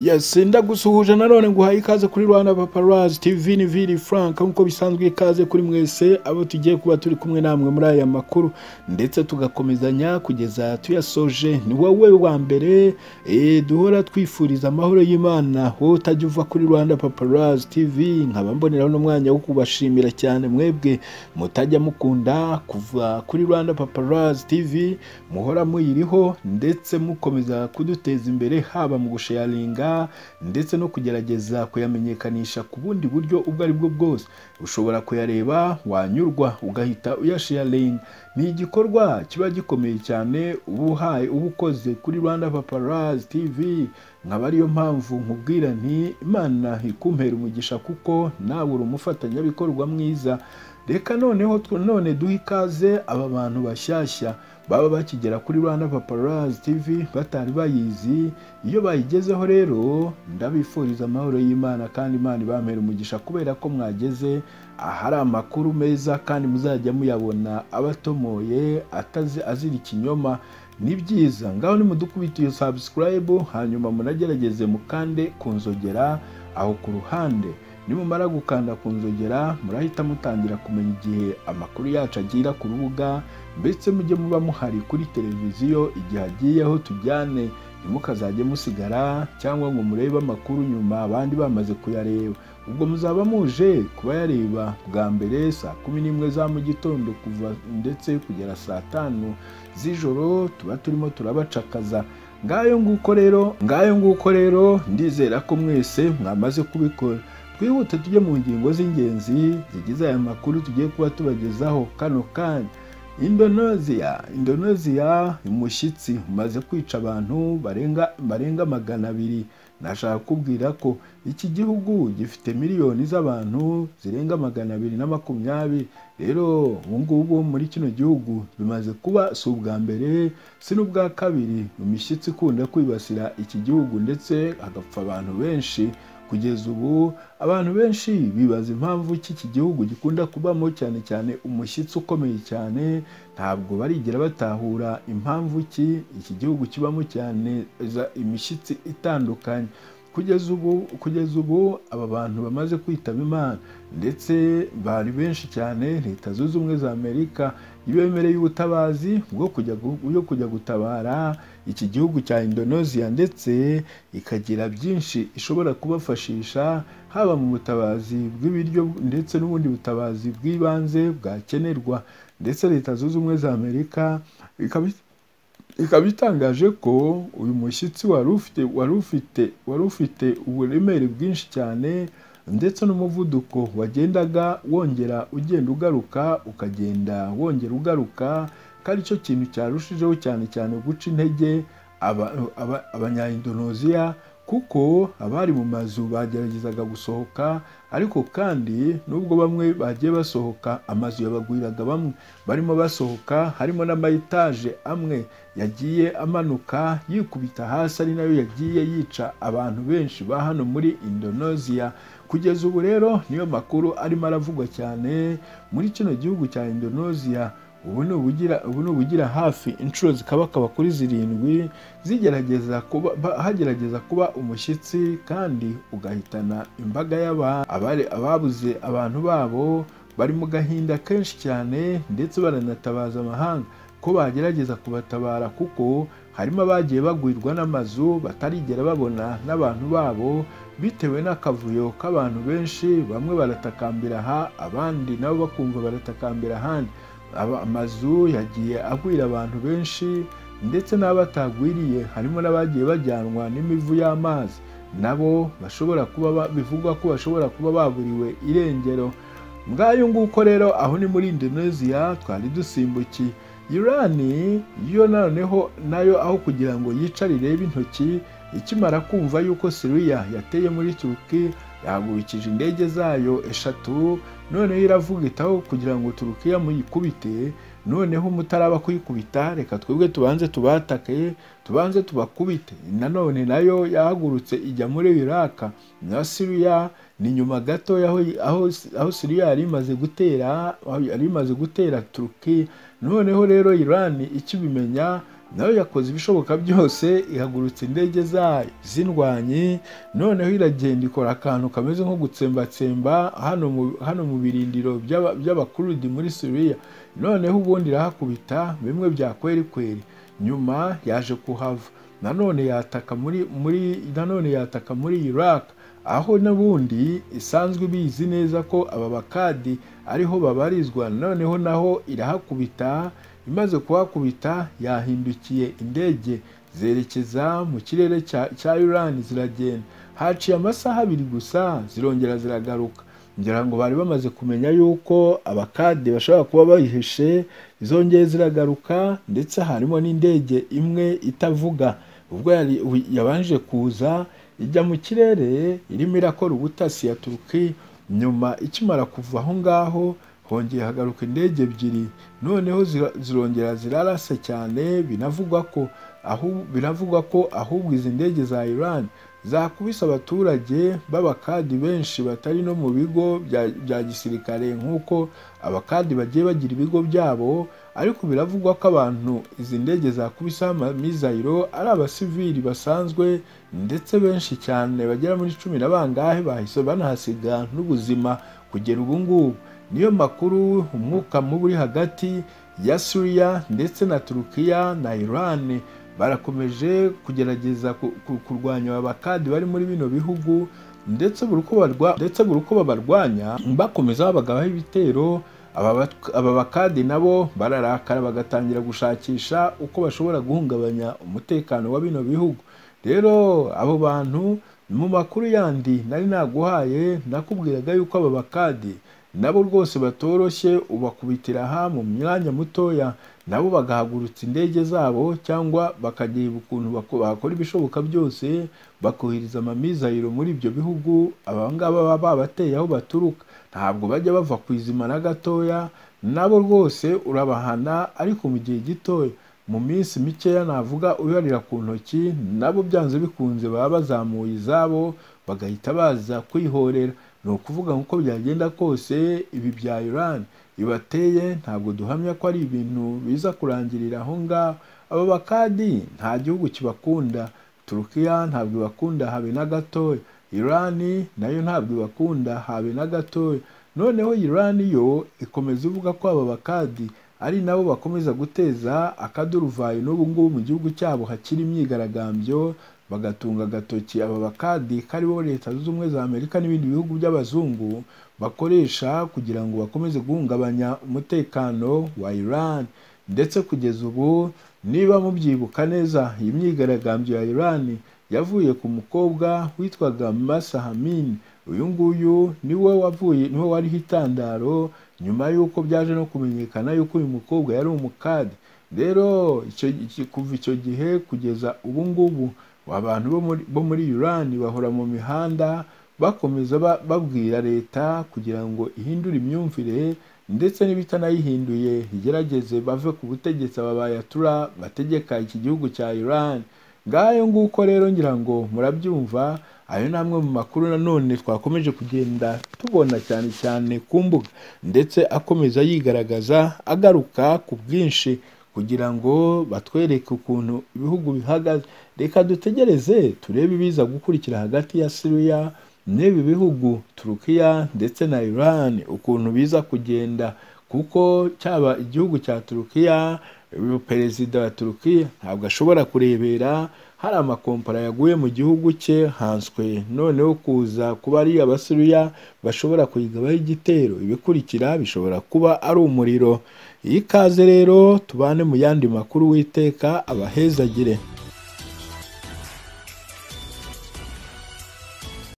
Yes, ndagusuhuje nanone nguhaye ikaze kuri Rwanda Paparazzi TV ni Vili Frank nk'uko bisanzwe ikaze kuri mwese abo tugiye kuba turi kumwe namwe muri aya makuru. Ndetse tugakomezanya kugeza tuyasoje ni wowe wa mbere eh, duhora twifuriza amahoro y'Imana. Wowe utajya uva kuri Rwanda Paparazzi TV nkaba mboneraho n'umwanya wo kubashimira cyane mwebwe mutajya mukunda kuva kuri Rwanda Paparazzi TV muhora muyiriho ndetse mukomeza kuduteza imbere haba mu gusharinga ndetse no kugerageza kuyamenyekanisha ku bundi buryo ubwo ari bwo bwose. Ushobora kuyareba wanyurwa ugahita uyasharinga ni igikorwa kiba gikomeye cyane uba uhaye uba ukoze kuri Rwanda Paparazzi TV nkaba ariyo mpamvu nkubwira nti Imana ikumpera umugisha kuko nawe uri umufatanyabikorwa mwiza. Reka noneho none duhe ikaze aba bantu bashyashya. Baba bakigera kuri Rwanda Paparazzi TV batari bayizi. Iyo bayigezeho rero ndabifuriza amahoro y'Imana kandi Imana ibampera umugisha kubera ko mwageze ahari amakuru meza kandi muzajya muyabona abatomoye ataze azira ikinyoma. Ni byiza ngaho nimudukubita iyo subscribe hanyuma munagerageze mukande ku nzogera aho ku ruhande. Nimumara gukanda ku nzogera murahita mutangira kumenya igihe amakuru yacu agira ku rubuga ndetse mujye muba muhari kuri televiziyo igihe agiyeho tujyane. Ntimukazajye musigara cyangwa ngo murebe amakuru nyuma abandi bamaze kuyareba. Ubwo muzaba muje kubayareba bwa mbere saa kumi n'imwe za mu gitondo kuva ndetse kugera saa tanu z'ijoro tuba turimo turabacakaza. Ngayo nguko rero ngayo nguko rero ndizera ko mwese mwamaze kubikora. Twihute tujye mu ngingo z'ingenzi zigize aya makuru tugiye kuba tubagezaho kano kanya. Indoneziya indoneziya umushyitsi. Umaze kwica abantu barenga magana abiri. Nashaka kubwira ko iki gihugu gifite miliyoni z'abantu zirenga magana abiri na makumyabiri. Rero ubu ngubu muri kino gihugu bimaze kuba si ubwa mbere si n'ubwa kabiri. Imishyitsi ikunda kwibasira iki gihugu ndetse hagapfa abantu benshi. Kugeza ubu abantu benshi bibaza impamvu iki gihugu gikunda kubamo cyane cyane umushyitsi ukomeye cyane. Ntabwo barigera batahura impamvu ki iki gihugu kibamo cyane imishyitsi itandukanye. Kugeza ubu kugeza ubu aba bantu bamaze kwitaba imana. Ndetse bari benshi cyane leta zunze ubumwe za amerika ibemereye ubutabazi bwo kujya gutabara iki gihugu cya indonesia. Ndetse ikagira byinshi ishobora kubafashisha haba mu butabazi bw'ibiryo ndetse n'ubundi butabazi bw'ibanze bwakenerwa. Ndetse leta zunze ubumwe za amerika ikaba itangaje ko uyu mushyitsi wari ufite wari ufite wari ufite uburemere bwinshi cyane ndetse n'umuvuduko wagendaga wongera ugenda ugaruka ukagenda wongera ugaruka ko ari cyo kintu cyarushijeho cyane cyane guca intege abanyaindoneziya kuko abari mu mazu bageragezaga gusohoka ariko kandi nubwo bamwe bagiye basohoka amazu yabagwiraga bamwe. Barimo basohoka harimo n'amayetaje amwe yagiye amanuka yikubita hasi ari na yo yagiye yica abantu benshi ba hano muri indonesia. Kugeza ubu rero niyo makuru arimo aravugwa cyane muri kino gihugu cya indonesia. Ubu ni ubugira hafi inshuro zikabakaba kuri zirindwi zigerageza kuba hagerageza kuba umushyitsi kandi ugahitana imbaga y'abantu. Ababuze abantu babo bari mu gahinda kenshi cyane ndetse baranatabaza amahanga. Ko bagerageza kubatabara kuko harimo abagiye bagwirwa n'amazu batarigera babona n'abantu babo bitewe n'akavuyo k'abantu benshi bamwe baratakambira aha abandi nabo bakumva baratakambira ahandi. Amazu yagiye agwira abantu benshi ndetse n'abatagwiriye. Harimo n'abagiye bajyanwa n'imivu y'amazi. Nabo bashobora kuba bivugwa ko bashobora kuba baburiwe irengero. Ngayo nguko rero aho ni muri indonesia twari dusimbukiye. Irani yo noneho na yo aho kugira ngo yicare irebe intoki ikimara kumva yuko siriya yateye muri turuki yahagurukije indege zayo eshatu noneho iravuga itaho kugira ngo turukiya muyikubite noneho mutaraba kuyikubita reka twebwe tubanze tubatake tubanze tubakubite. Nanone na yo yahagurutse ijya muri iraka na siriya ni nyuma gato aho siriya yari imaze gutera yari imaze gutera turukiya noneho rero irani ikibimenya na yo yakoze ibishoboka byose ihagurutsa indege zayo. Z'indwanyi noneho iragenda ikora akantu kameze nko gutsembatsemba hano mu, birindiro by'aba- by'abakurudi muri siriya noneho ubundi irahakubita bimwe bya kweri kweri. Nyuma yaje kuhava. Nanone yataka muri muri nanone yataka muri Iraq. Aho n'ubundi isanzwe ibizi neza ko aba bakadi ariho babarizwa. Noneho naho irahakubita imaze kuhakubita yahindukiye indege zerekeza mu kirere cya, cya Iran ziragenda. Haciye amasaha abiri gusa zirongera ziragaruka. Ngira ngo bari bamaze kumenya yuko abakade bashobora kuba bayihishe zongeye ziragaruka ndetse harimo n'indege imwe itavuga. Ubwo yabanje kuza ijya mu kirere irimo irakora ubutasi ya Turukiya nyuma ikimara kuva aho ngaho hongeye hagaruka indege ebyiri noneho zirongera zirarasa cyane binavugwa ko binavugwa ko ahubwo izi ndege za Iran zakubise abaturage b'abakadi benshi batari no mu bigo bya gisirikare nk'uko abakadi bagiye bagira ibigo byabo ariko biravugwa ko abantu izi ndege zakubiseho amamizayiro ari abasivili basanzwe ndetse benshi cyane bagera muri cumi na bangahe bahise banahasiga n'ubuzima kugera ubu ngubu niyo makuru umwuka mubi uri hagati ya Syria ndetse na Turukiya na Iran. Barakomeje kugerageza ku- ku- kurwanya abakadi bari muri bino bihugu ndetse buri uko babarwanya bakomeza babagabaho ibitero. Aba bakadi nabo bararakara bagatangira gushakisha uko bashobora guhungabanya umutekano wa bino bihugu. Rero abo bantu mu makuru yandi nari naguhaye nakubwiraga yuko aba bakadi nabo rwose batoroshye ubakubitira aha mu mwanya mutoya nabo bagahagurutsa indege zabo cyangwa bakageba ukuntu bako- bakora ibishoboka byose bakohereza amamizayiro muri ibyo bihugu abangaba baba babateye aho baturuka. Ntabwo bajya bava ku izima na gatoya nabo rwose urabahana ariko mu gihe gitoya. Mu minsi mikeya navuga ubarira ku ntoki nabo byanze bikunze baba bazamuye izabo bagahita baza kwihorera. Ni ukuvuga ngo uko byagenda kose ibi bya Iran bibateye ntabwo duhamya ko ari ibintu biza kurangirira aho ngaho. Aba bakadi nta gihugu kibakunda. Turukiya ntabwo ibakunda habe na gatoya. Iran na yo ntabwo ibakunda habe na gatoya. Noneho Iran yo ikomeza ivuga ko aba bakadi ari nabo bakomeza guteza akaduruvayo n'ubu ngubu mu gihugu cyabo hakiri imyigaragambyo. Bagatunga agatoki aba bakadi karibo leta zunze ubumwe za amerika n'ibindi bihugu by'abazungu bakoresha kugira ngo bakomeze guhungabanya umutekano wa iran. Ndetse kugeza ubu niba mubyibuka neza iyi myigaragambyo ya iran yavuye ku mukobwa witwaga masa hamin uyu nguyu ni we wavuye ni we wariho itandaro nyuma y'uko byaje no kumenyekana yuko uyu mukobwa yari umukadi. Rero kuva icyo gihe kugeza ubu ngubu abantu bo muri, Iran bahora mu mihanda bakomeza ba- babwira leta kugira ngo ihindure imyumvire ndetse n'ibitanayihinduye igerageze bave ku butegetsi aba bayatura bategeka iki gihugu cya Iran. Ngayo nguko rero ngira ngo murabyumva ayo ni amwe mu makuru nanone twakomeje kugenda tubona cyane cyane ku mbuga. Ndetse akomeza yigaragaza agaruka ku bwinshi kugira ngo batwereke ukuntu ibihugu bihagaze. Reka dutegereze turebe ibiza gukurikira hagati ya Syria n'ibi bihugu Turukiya ndetse na Iran ukuntu biza kugenda. Kuko cyaba igihugu cya Turukiya perezida wa Turukiya ntabwo ashobora kurebera hari amakompara yaguye mu gihugu cye hanswe. Noneho kuza kuba ari abasiriya bashobora kuyigabaho igitero. Ibikurikira bishobora kuba ari umuriro. Iyi kaze rero tubane mu yandi makuru witeka abahezagire.